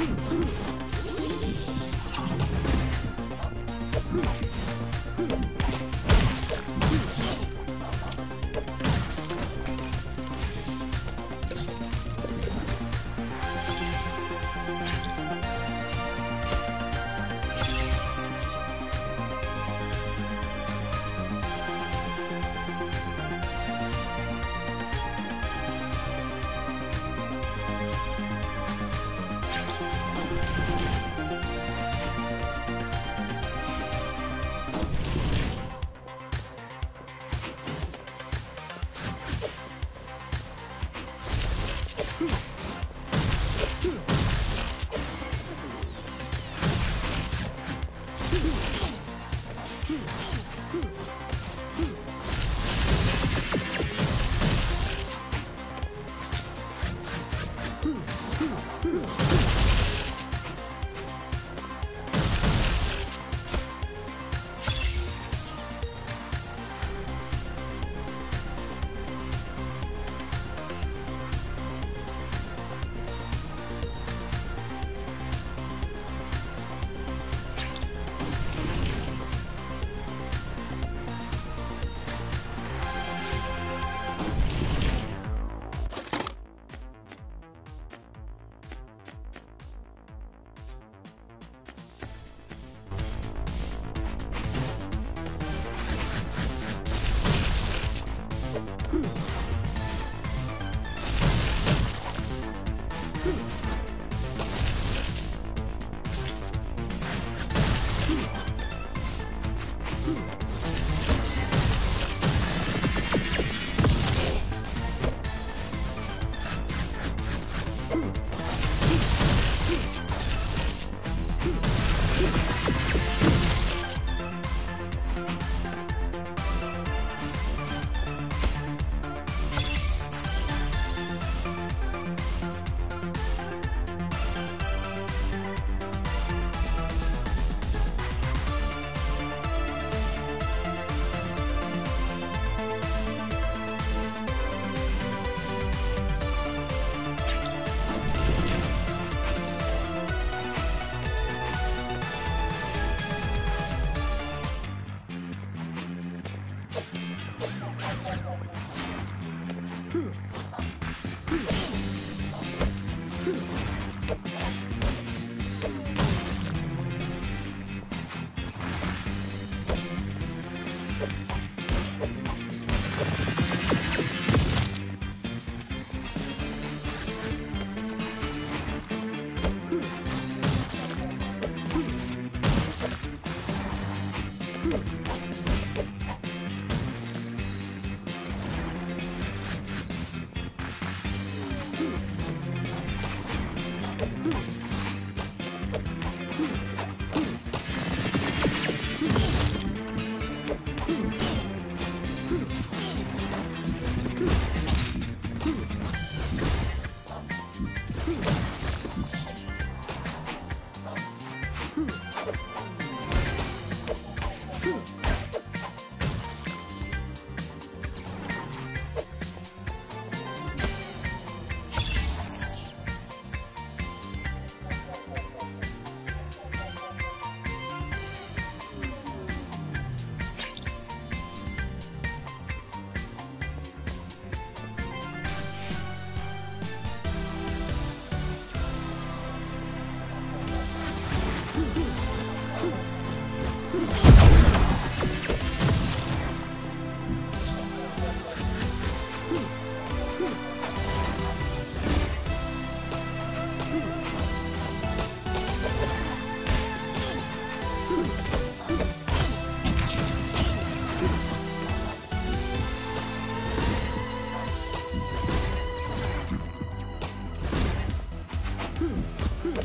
Ooh. Hmm. Hmm. Ooh. Hmm.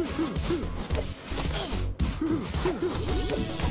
フフフフフ